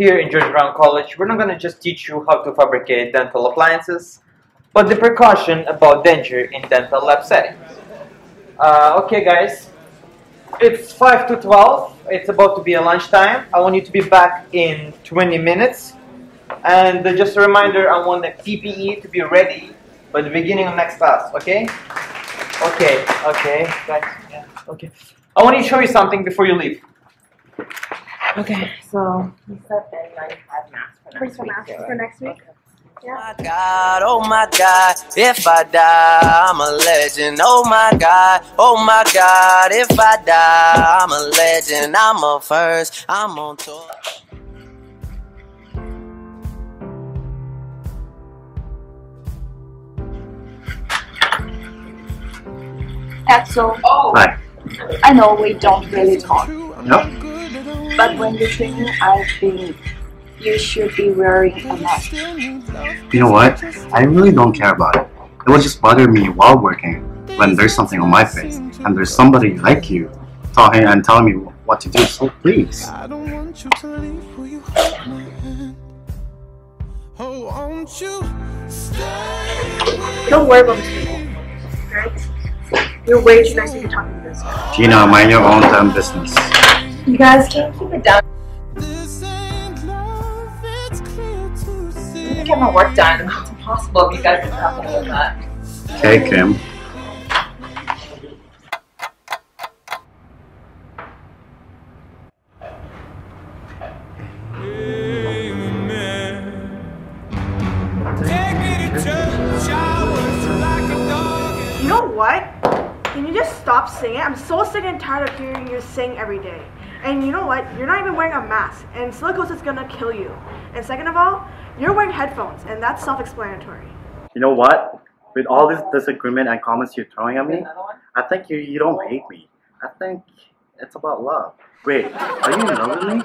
Here in George Brown College, we're not going to just teach you how to fabricate dental appliances, but the precaution about danger in dental lab settings. Uh, okay guys, it's 5 to 12, it's about to be a lunchtime. I want you to be back in 20 minutes. And just a reminder, I want the PPE to be ready by the beginning of next class, okay? Okay, okay, guys, yeah, okay. I want to show you something before you leave. Okay, so we said N95 masks for next some week. masks too, for next week. Okay. Oh my God, oh my God, if I die, I'm a legend. Oh my God, oh my God, if I die, I'm a legend. I'm a first, I'm on tour. Axel, Hi. I know we don't really talk, No? But when you're training, I think you should be wearing a mask. You know what? I really don't care about it. It will just bother me while working when there's something on my face and there's somebody like you talking and telling me what to do. So please. I don't want you to leave. Will you hold my hand? Oh, won't you stay? Don't worry about me. right? You're way too nice to be talking to this. Gina, mind your own damn business. You guys can't keep it down. This ain't love, it's clear to I see. need to get my work done. It's impossible if you guys are happening with that. Okay, Kim. Take me to church, I was like a dog. You know what? Can you just stop singing? I'm so sick and tired of hearing you sing every day. And you know what? You're not even wearing a mask, and silicone is gonna kill you. And second of all, you're wearing headphones, and that's self-explanatory. You know what? With all this disagreement and comments you're throwing at me, I think you, you don't hate me. I think it's about love. Wait, are you in love with me?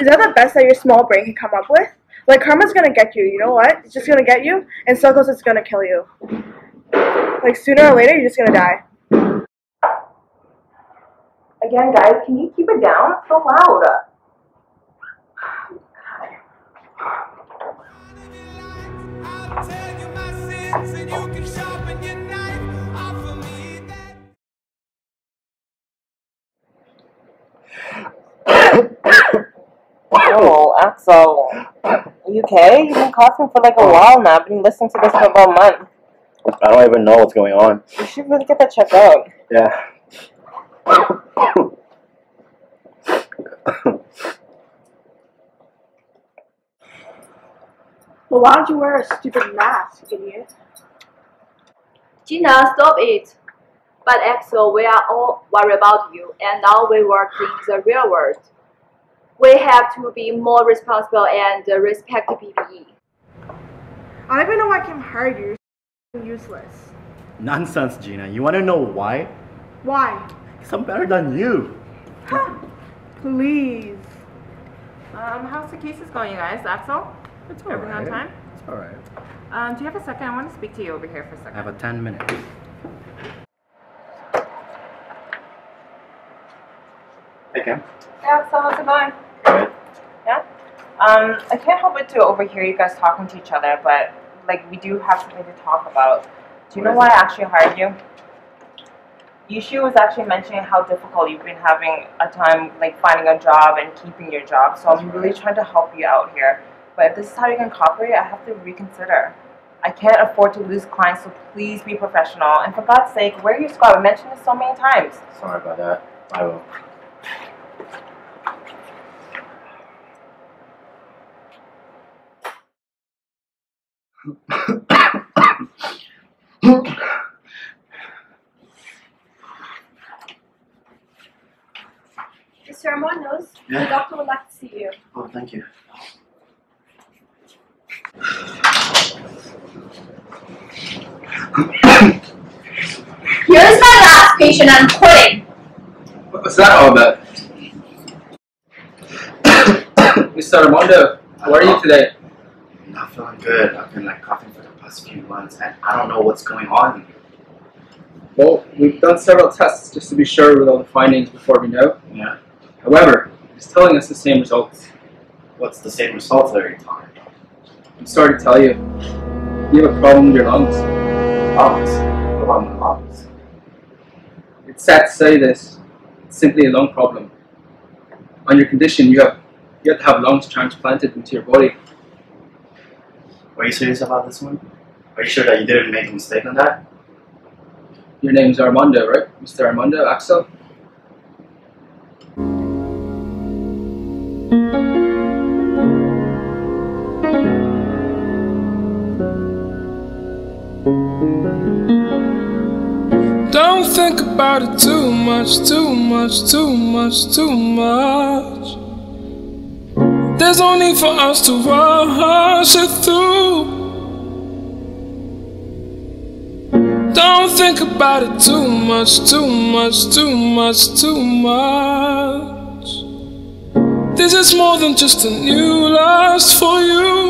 Is that the best that your small brain can come up with? Like karma's gonna get you. You know what? It's just gonna get you, and silicone is gonna kill you. Like sooner or later, you're just gonna die. Again, guys, can you keep it down? It's so loud. I'll tell you my sins and you can sharpen your knife. Offer me that. Oh, Axel. Are you okay? You've been coughing for like a while now. I've been listening to this for about a month. I don't even know what's going on. You should really get that checked out. Yeah. Well, why don't you wear a stupid mask, idiot? Gina, stop it. But Axel, we are all worried about you, and now we work in the real world. We have to be more responsible and respect PPE. I don't even know why I came hired you. You're useless. Nonsense, Gina. You want to know why? Why? Because I'm better than you. Please. Um, how's the cases going, you guys? Axel? It's Everything on time? It's alright. Um, do you have a second? I want to speak to you over here for a second. I have a 10 minutes. Hey, Kim. Yeah, so how's it going? Good. Yeah? Um, I can't help but to overhear you guys talking to each other, but like we do have something to talk about. Do you know why is I actually hired you? Yushu was actually mentioning how difficult you've been having a time like finding a job and keeping your job. So I'm really trying to help you out here. But if this is how you can cooperate, I have to reconsider. I can't afford to lose clients, so please be professional. And for God's sake, where are your squad? We mentioned this so many times. Sorry about that. I will. Mr. Armandos, Yeah? the doctor would like to see you. Oh, thank you. Here's my last patient. I'm quitting. What's that all about? Mr. Armando, how are you today? I'm not feeling good. I've been like coughing for the past few months and I don't know what's going on. Well, we've done several tests just to be sure with all the findings before we know. Yeah. However, it's telling us the same results. what's the same result every time? I'm sorry to tell you, you have a problem with your lungs. Lungs? What about my lungs? It's sad to say this. It's simply a lung problem. On your condition, you have you have to have lungs transplanted into your body. Are you serious about this one? Are you sure that you didn't make a mistake on that? Your name's Armando, right? Mr. Armando Axel? Don't think about it too much, too much, too much, too much. There's no need for us to rush it through. Don't think about it too much, too much, too much, too much. This is more than just a new lust for you.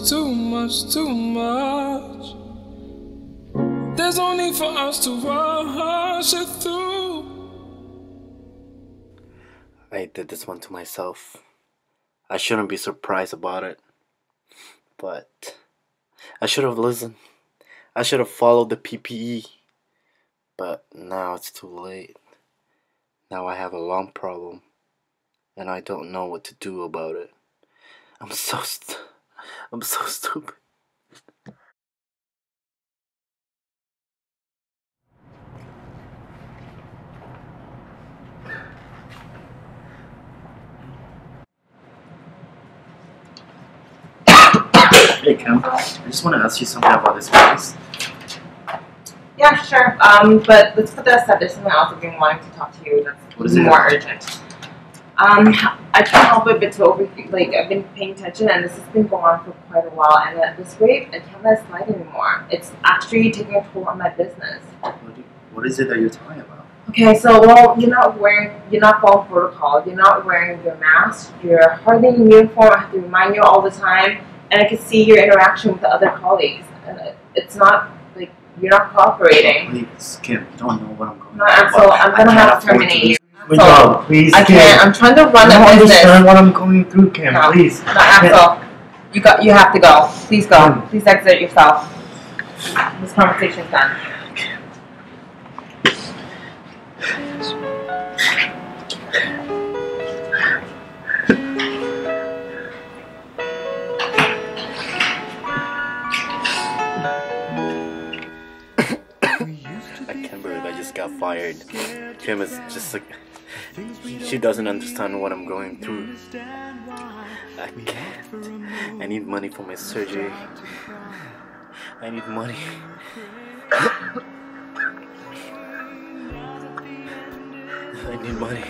Much, too much, too much. There's no need for us to rush it through. I did this one to myself. I shouldn't be surprised about it. But I should have listened. I should have followed the PPE. But now it's too late. Now I have a lung problem. And I don't know what to do about it. I'm so I'm so stupid. Hey Kim, I just want to ask you something about this place. Yeah, sure. Um, but let's put that aside. There's something else I've been wanting to talk to you that's What is it? more urgent. Um, I can't help it but to over like I've been paying attention and this has been going on for quite a while and at this rate I can't let it slide anymore. It's actually taking a toll on my business. What, what is it that you're talking about? Okay, so well, you're not wearing, you're not following protocol. You're not wearing your mask. You're hardly in uniform. I have to remind you all the time, and I can see your interaction with the other colleagues. And it- it's not like you're not cooperating. Please, Kim, you don't know what I'm going No. Axel, I'm gonna have to terminate you. My Axel, job, please, I Kim. can't. I'm trying to run you don't a business. understand what I'm going through, Kim. No. Please. No, Axel, you got, you have to go. Please go. Please exit yourself. This conversation's done. I can't believe I just got fired. Kim is just like. She doesn't understand what I'm going through. I can't. I need money for my surgery. I need money. I need money.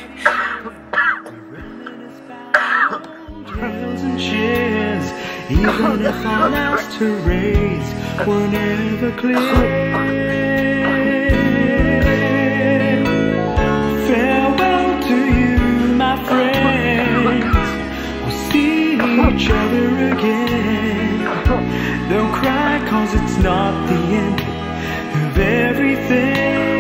And cheers, even if our last to raise were never clear. Again. Don't cry, cause it's not the end of everything.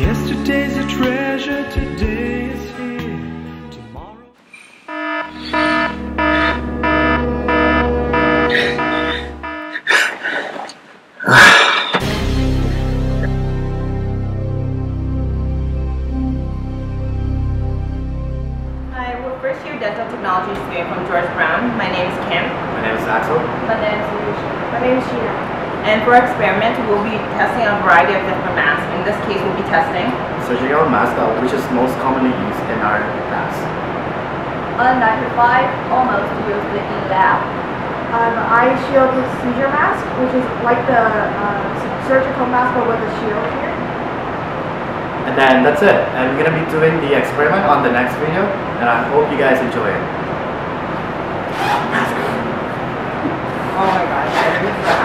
Yesterday's a treasure, today is here, tomorrow. Hi, we're first year dental technology student from George Brown. My name is Kim. My name is Axel. My name is Alicia. My name is Sheena. And for experiment, we'll be testing a variety of different masks. In this case, we'll be testing Surgical mask, uh, which is most commonly used in our labs. N95 almost used in lab. An eye shield procedure mask, which is like the uh, surgical mask but with a shield here. And then that's it. I'm gonna be doing the experiment on the next video, and I hope you guys enjoy it. Oh my gosh,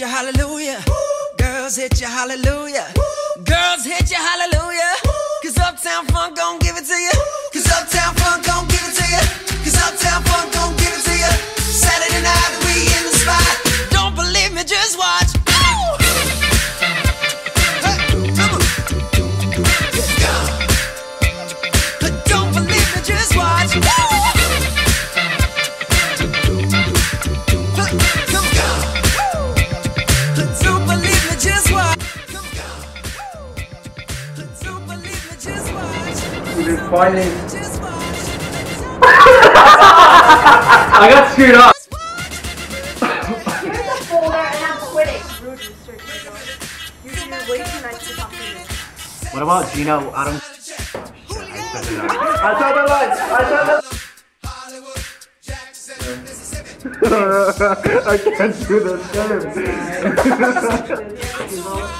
hit you, hallelujah. Girls hit you, hallelujah. Girls hit you, hallelujah. Cause Uptown Funk gon' give it to you. Cause Uptown Funk finally. I got screwed up. Here's a folder and I'm quitting. Rude Mr. Gino. You're way too nice to talk to me. What about Gino? I don't. I saw the light. I saw the. Hollywood, Jackson, Mississippi. I can't do the same.